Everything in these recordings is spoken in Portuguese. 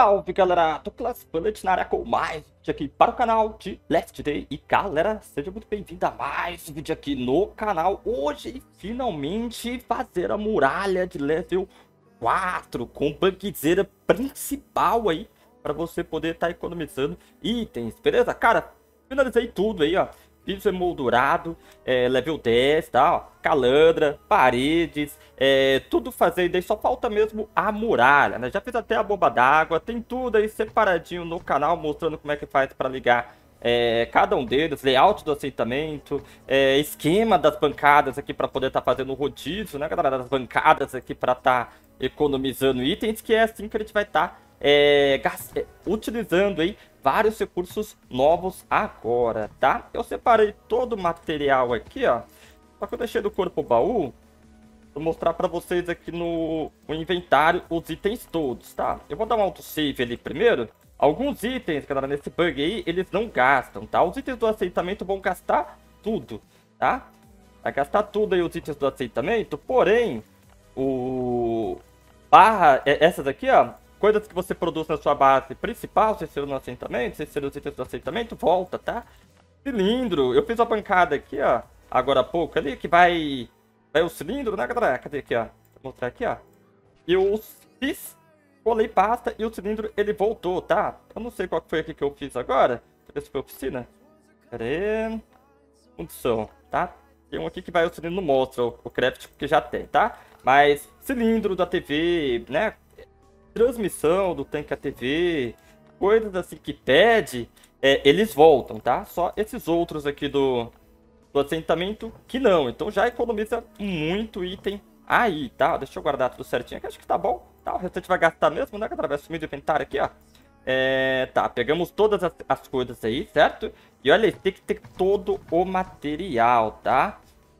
Salve galera, do Class Bullet na área com mais vídeo aqui para o canal de Last Day. E galera, seja muito bem-vindo a mais um vídeo aqui no canal. Hoje, finalmente, fazer a muralha de level 4 Com bugzeira principal aí Para você poder estar tá economizando itens, beleza? Cara, finalizei tudo aí, ó piso emoldurado, é, level 10, tá? Ó, calandra, paredes, é, tudo fazer. E daí só falta mesmo a muralha, né? Já fiz até a bomba d'água, tem tudo aí separadinho no canal mostrando como é que faz para ligar é, cada um deles, layout do aceitamento, é, esquema das bancadas aqui para poder estar tá fazendo o rodízio, né, galera? Das bancadas aqui para estar tá economizando itens, que é assim que a gente vai estar tá, é, é, utilizando aí vários recursos novos agora, tá? Eu separei todo o material aqui, ó. Só que eu deixei do corpo baú. Vou mostrar pra vocês aqui no, no inventário os itens todos, tá? Eu vou dar um autosave ali primeiro. Alguns itens, galera, nesse bug aí, eles não gastam, tá? Os itens do aceitamento vão gastar tudo, tá? Vai gastar tudo aí os itens do aceitamento, porém, o... Barra, é, essas aqui, ó, coisas que você produz na sua base principal, se ser no assentamento, se ser os itens do assentamento, volta, tá? Cilindro, eu fiz uma bancada aqui, ó, agora há pouco ali, que vai, vai o cilindro, né, galera? Cadê aqui, ó? Vou mostrar aqui, ó. Eu fiz, colei pasta e o cilindro, ele voltou, tá? Eu não sei qual foi aqui que eu fiz agora. Ver se foi oficina. Pera aí. Função, tá? Tem um aqui que vai o cilindro mostra o craft que já tem, tá? Mas cilindro da TV, né? Transmissão do Tank TV, coisas assim que pede, é, eles voltam, tá? Só esses outros aqui do, do assentamento que não. Então já economiza muito item aí, tá? Deixa eu guardar tudo certinho, que acho que tá bom. Tá? O restante vai gastar mesmo, né, sumir do inventário aqui, ó. É, tá, pegamos todas as, as, coisas aí, certo? E olha, tem que ter todo o material, tá?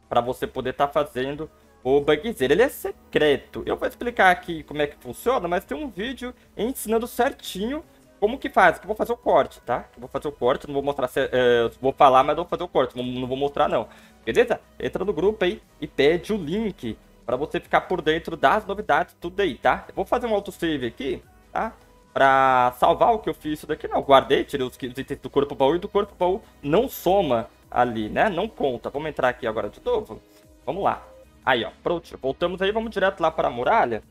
Pra você poder estar tá fazendo o bugzeiro, ele é secreto. Eu vou explicar aqui como é que funciona, mas tem um vídeo ensinando certinho como que faz. Que eu vou fazer o corte, tá? Eu vou fazer o corte, não vou mostrar, é, vou falar, mas não vou fazer o corte, não, não, vou mostrar não. Beleza? Entra no grupo aí e pede o link para você ficar por dentro das novidades, tudo aí, tá? Eu vou fazer um autosave aqui, tá? Pra salvar o que eu fiz isso daqui, não, guardei, tirei os itens do corpo baú e do corpo baú não soma ali, né? Não conta. Vamos entrar aqui agora de novo. Vamos lá. Aí, ó, pronto. Voltamos aí, vamos direto lá para a muralha.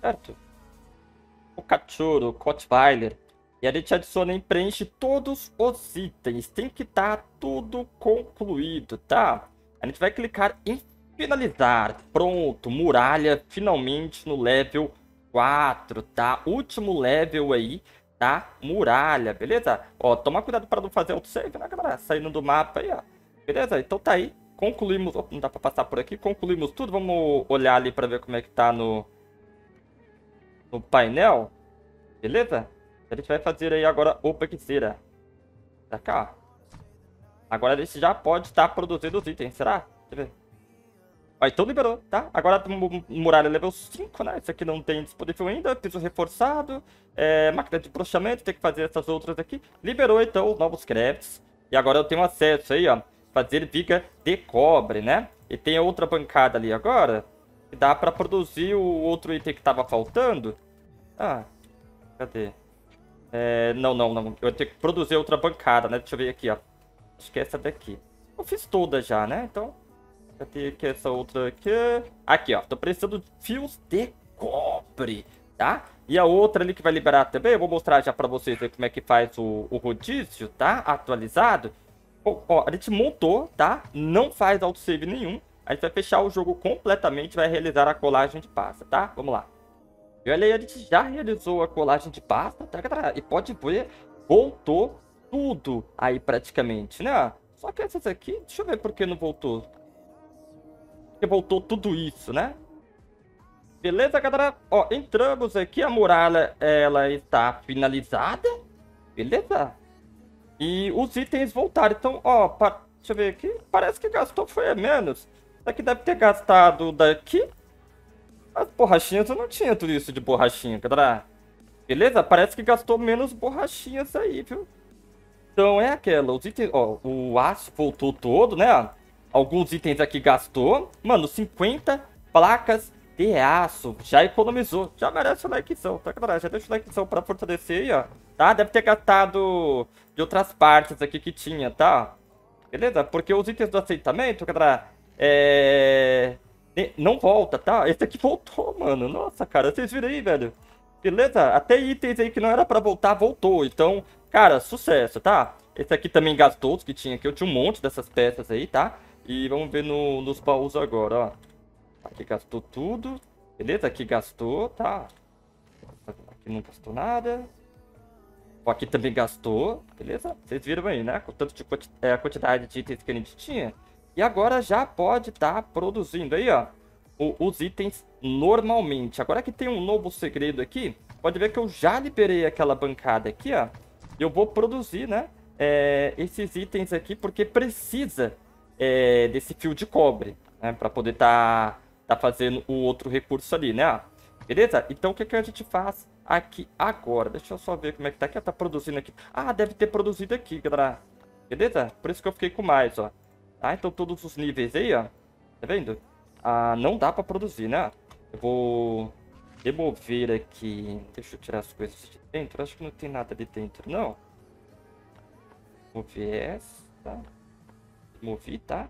Certo? O cachorro, o Kotweiler. E a gente adiciona e preenche todos os itens. Tem que estar tá tudo concluído, tá? A gente vai clicar em finalizar. Pronto, muralha finalmente no level 4, tá? Último level aí, tá? Muralha, beleza? Ó, toma cuidado para não fazer autosave, né, galera? Saindo do mapa aí, ó. Beleza? Então tá aí concluímos... Oh, não dá pra passar por aqui. Concluímos tudo. Vamos olhar ali pra ver como é que tá no... No painel. Beleza? A gente vai fazer aí agora o Bugzeira. Pra cá. Agora a gente já pode estar produzindo os itens. Será? Deixa eu ver. Ó, então liberou, tá? Agora muralha level 5, né? Esse aqui não tem disponível ainda. Piso reforçado. É, máquina de prochamento. Tem que fazer essas outras aqui. Liberou, então, os novos crafts. E agora eu tenho acesso aí, ó fazer viga de cobre, né? E tem outra bancada ali agora, que dá para produzir o outro item que tava faltando. Ah, cadê? É, não, não, não. Eu tenho que produzir outra bancada, né? Deixa eu ver aqui, ó. Acho que é essa daqui. Eu fiz toda já, né? Então, cadê aqui essa outra aqui? Aqui, ó. Tô precisando de fios de cobre, tá? E a outra ali que vai liberar também, eu vou mostrar já pra vocês como é que faz o, o rodízio, tá? Atualizado. Ó, a gente montou, tá? Não faz autosave nenhum. A gente vai fechar o jogo completamente vai realizar a colagem de pasta, tá? Vamos lá. E olha aí, a gente já realizou a colagem de pasta, tá, galera? E pode ver, voltou tudo aí praticamente, né? Só que essas aqui, deixa eu ver por que não voltou. Porque voltou tudo isso, né? Beleza, galera? Ó, entramos aqui, a muralha, ela está finalizada. Beleza? E os itens voltaram. Então, ó, pa... deixa eu ver aqui. Parece que gastou foi menos. Daqui deve ter gastado daqui. As borrachinhas eu não tinha tudo isso de borrachinha, galera. Beleza? Parece que gastou menos borrachinhas aí, viu? Então é aquela, os itens, ó, o aço voltou todo, né? Alguns itens aqui gastou. Mano, 50 placas de aço. Já economizou. Já merece o likezão, tá, galera? Já deixa o likezão pra fortalecer aí, ó. Tá? Deve ter gastado de outras partes aqui que tinha, tá? Beleza? Porque os itens do aceitamento, galera, é... Não volta, tá? Esse aqui voltou, mano. Nossa, cara, vocês viram aí, velho? Beleza? Até itens aí que não era pra voltar, voltou. Então, cara, sucesso, tá? Esse aqui também gastou os que tinha aqui. Eu tinha um monte dessas peças aí, tá? E vamos ver no, nos baús agora, ó. Aqui gastou tudo. Beleza? Aqui gastou, tá? Aqui não gastou nada. Aqui também gastou, beleza? Vocês viram aí, né? Com tanto de é, a quantidade de itens que a gente tinha. E agora já pode estar tá produzindo aí, ó, os itens normalmente. Agora que tem um novo segredo aqui, pode ver que eu já liberei aquela bancada aqui, ó. Eu vou produzir, né, é, esses itens aqui, porque precisa é, desse fio de cobre, né, para poder estar tá, tá fazendo o outro recurso ali, né? Beleza? Então o que, que a gente faz aqui agora? Deixa eu só ver como é que tá aqui. Tá produzindo aqui. Ah, deve ter produzido aqui, galera. Beleza? Por isso que eu fiquei com mais, ó. Tá? Então todos os níveis aí, ó. Tá vendo? Ah, não dá pra produzir, né? Eu vou remover aqui. Deixa eu tirar as coisas de dentro. Acho que não tem nada de dentro, não. Remover essa. Removi, tá?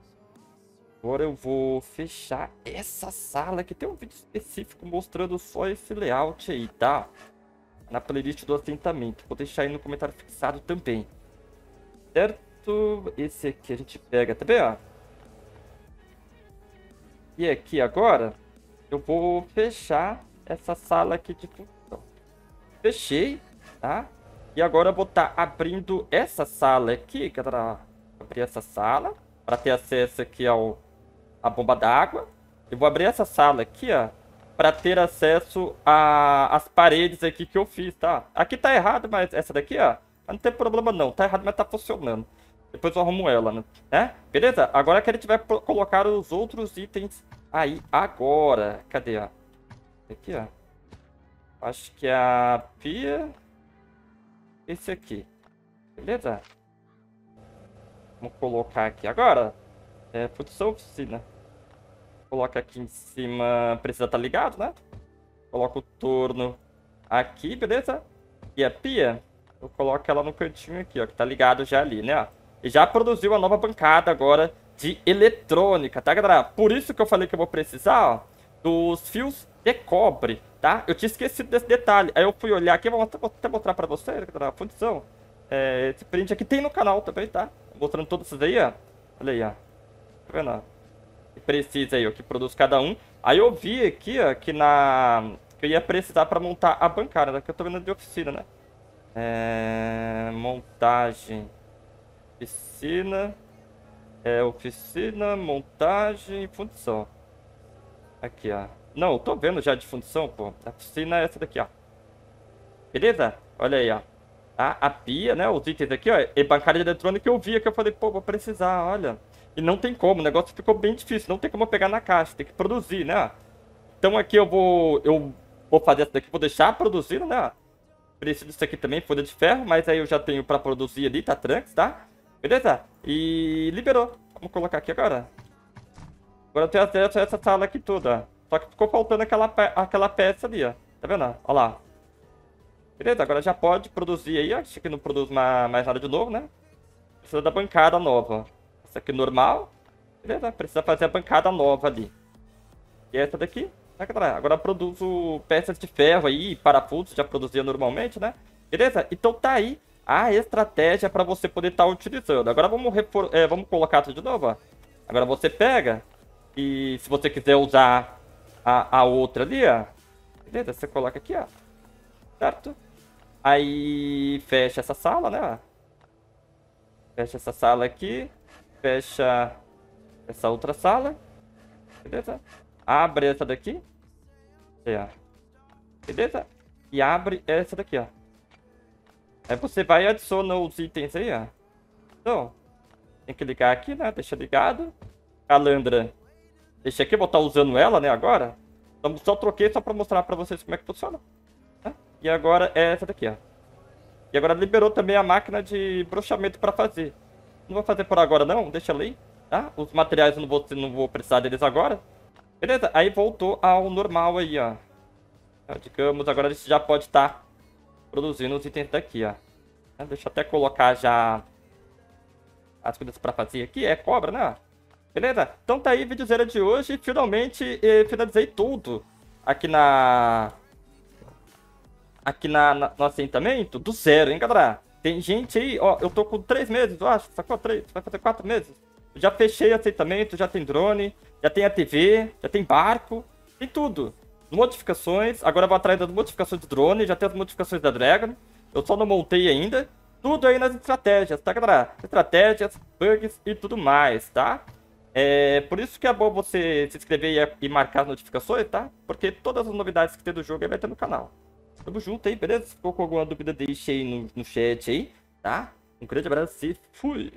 Agora eu vou fechar essa sala que tem um vídeo específico mostrando só esse layout aí, tá? Na playlist do assentamento. Vou deixar aí no comentário fixado também. Certo? Esse aqui a gente pega, tá vendo? E aqui agora, eu vou fechar essa sala aqui de função. Fechei, tá? E agora eu vou estar tá abrindo essa sala aqui, galera. Abrir essa sala para ter acesso aqui ao a bomba d'água. Eu vou abrir essa sala aqui, ó, para ter acesso às paredes aqui que eu fiz, tá? Aqui tá errado, mas essa daqui, ó, não tem problema não. Tá errado, mas tá funcionando. Depois eu arrumo ela, né? É? Beleza? Agora que a gente vai colocar os outros itens aí agora. Cadê, ó? Aqui, ó. Acho que é a pia. Esse aqui. Beleza? Vamos colocar aqui agora. É, função oficina. Coloca aqui em cima. Precisa estar tá ligado, né? Coloca o torno aqui, beleza? E a pia, eu coloco ela no cantinho aqui, ó. Que tá ligado já ali, né? E já produziu a nova bancada agora de eletrônica, tá, galera? Por isso que eu falei que eu vou precisar, ó, dos fios de cobre, tá? Eu tinha esquecido desse detalhe. Aí eu fui olhar aqui, vou até mostrar pra vocês, galera, a função. É, esse print aqui tem no canal também, tá? Mostrando todos esses aí, ó. Olha aí, ó. Tá vendo, ó? Precisa aí, ó, que produz cada um. Aí eu vi aqui, ó, que na... Que eu ia precisar pra montar a bancada, né? Que eu tô vendo de oficina, né? É... Montagem... Oficina. É, oficina, montagem e fundição. Aqui, ó. Não, eu tô vendo já de fundição, pô. A oficina é essa daqui, ó. Beleza? Olha aí, ó. A, a pia, né? Os itens aqui, ó. E bancária eletrônica eu via que eu falei, pô, vou precisar, olha. E não tem como, o negócio ficou bem difícil. Não tem como pegar na caixa, tem que produzir, né? Então aqui eu vou... Eu vou fazer essa daqui, vou deixar produzindo, né? Preciso disso aqui também, folha de ferro, mas aí eu já tenho pra produzir ali, tá? Tranks, tá? Beleza? E liberou. Vamos colocar aqui agora. Agora eu tenho acesso a essa sala aqui toda. Só que ficou faltando aquela, pe aquela peça ali, ó. Tá vendo? Olha lá. Beleza, agora já pode produzir aí. Acho que não produz mais nada de novo, né? Precisa da bancada nova. Essa aqui normal. Beleza, precisa fazer a bancada nova ali. E essa daqui. Né, agora eu produzo peças de ferro aí, parafusos, já produzia normalmente, né? Beleza? Então tá aí a estratégia para você poder estar tá utilizando. Agora vamos, refor é, vamos colocar tudo de novo. Ó. Agora você pega e se você quiser usar a, a outra ali, ó, beleza? Você coloca aqui, ó, certo? Aí fecha essa sala, né? Fecha essa sala aqui, fecha essa outra sala, beleza? Abre essa daqui, beleza? E abre essa daqui, ó. Aí você vai e adiciona os itens aí, ó. Então, tem que ligar aqui, né? Deixa ligado. Calandra. Deixa aqui, vou estar usando ela, né, agora. Então, só troquei só pra mostrar pra vocês como é que funciona. Né? E agora é essa daqui, ó. E agora liberou também a máquina de bruxamento pra fazer. Não vou fazer por agora não, deixa ali, tá? Os materiais eu não vou, não vou precisar deles agora. Beleza, aí voltou ao normal aí, ó. Digamos, agora a gente já pode estar tá produzindo os itens daqui, ó. Deixa eu até colocar já as coisas pra fazer aqui. É cobra, né? Beleza? Então tá aí, videozeira de hoje. Finalmente eh, finalizei tudo aqui na... Aqui na, na, no assentamento do zero, hein, galera? Tem gente aí, ó, eu tô com três meses, eu acho, sacou? Três, vai fazer quatro meses. Já fechei o assentamento, já tem drone, já tem a TV, já tem barco, tem tudo. Modificações, agora vou atrás das modificações do drone, já tem as modificações da Dragon. Eu só não montei ainda. Tudo aí nas estratégias, tá, galera? Estratégias, bugs e tudo mais, tá? É, por isso que é bom você se inscrever e, marcar as notificações, tá? Porque todas as novidades que tem do jogo aí vai ter no canal. Tamo junto aí, beleza? Se ficou com alguma dúvida, deixe aí no, no chat aí, tá? Um grande abraço e fui!